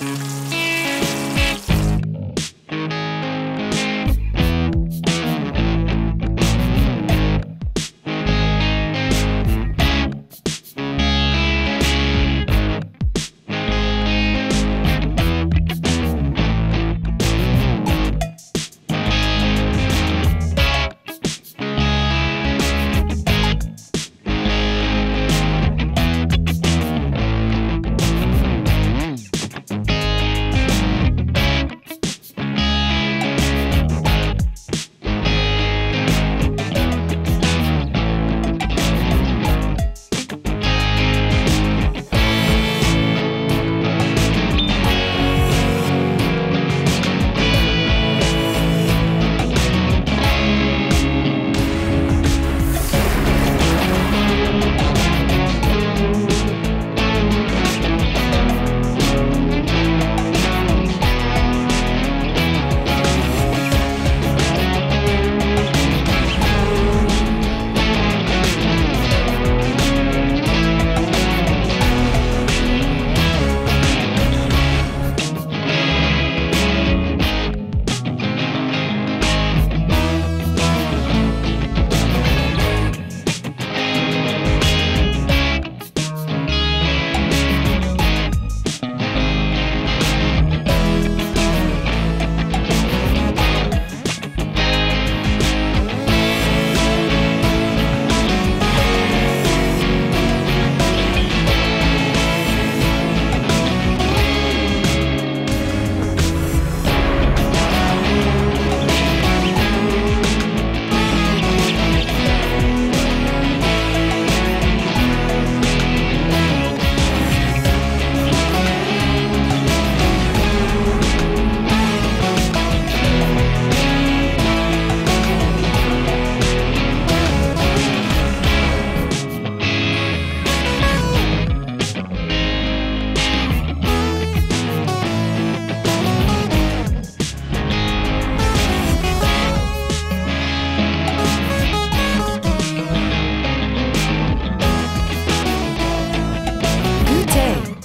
Bye. Okay.